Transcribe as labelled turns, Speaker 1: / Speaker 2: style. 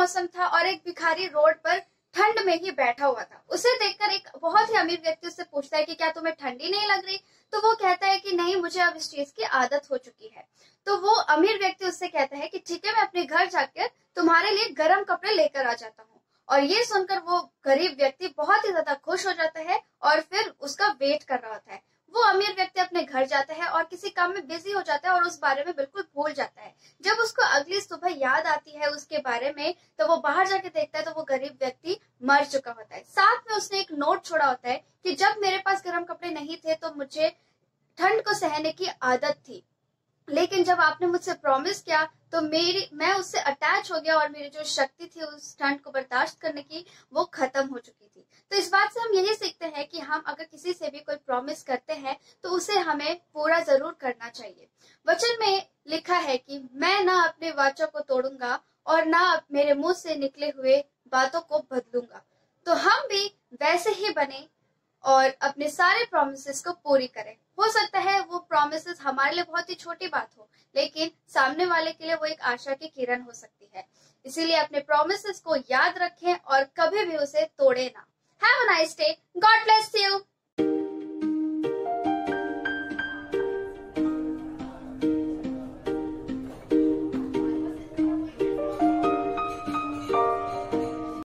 Speaker 1: मौसम था और एक भिखारी रोड पर ठंड में ही बैठा हुआ था। उसे देखकर एक बहुत ही अमीर व्यक्ति उससे पूछता है कि क्या तुम्हें ठंडी नहीं लग रही? तो वो कहता है कि नहीं, मुझे अब इस चीज़ की आदत हो चुकी है। तो वो अमीर व्यक्ति उससे कहता है कि ठीक है, मैं अपने घर जाकर तुम्हारे लिए गर्म कपड़े लेकर आ जाता हूँ। और ये सुनकर वो गरीब व्यक्ति बहुत ही ज़्यादा खुश हो जाता है और फिर उसका वेट कर रहा होता है। वो अमीर व्यक्ति अपने घर जाता है और किसी काम में बिज़ी हो जाता है और उस बारे में बिल्कुल भूल जाता है। जब उसको अगली सुबह याद आती है उसके बारे में तो वो बाहर जाके देखता है तो वो गरीब व्यक्ति मर चुका होता है। साथ में उसने एक नोट छोड़ा होता है कि जब मेरे पास गर्म कपड़े नहीं थे तो मुझे ठंड को सहने की आदत थी। लेकिन जब आपने मुझसे प्रॉमिस किया तो मेरी, मैं उससे अटैच हो गया और मेरी जो शक्ति थी उस ठंड को बर्दाश्त करने की, वो खत्म हो चुकी थी। तो इस बात से हम यही सीखते हैं कि हम अगर किसी से भी कोई प्रॉमिस करते हैं तो उसे हमें पूरा ज़रूर करना चाहिए। वचन में लिखा है कि मैं ना अपने वाचों को तोड़ूँगा और ना मेरे मुँह से निकले हुए बातों को बदलूँगा। तो हम भी वैसे ही बने और अपने सारे प्रोमिस को पूरी करें। हो सकता है वो प्रोमिस हमारे लिए बहुत ही छोटी बात हो, लेकिन सामने वाले के लिए वो एक आशा की किरण हो सकती है। इसीलिए अपने प्रोमिस को याद रखें और कभी भी उसे तोड़े ना। Have a nice day. God bless you.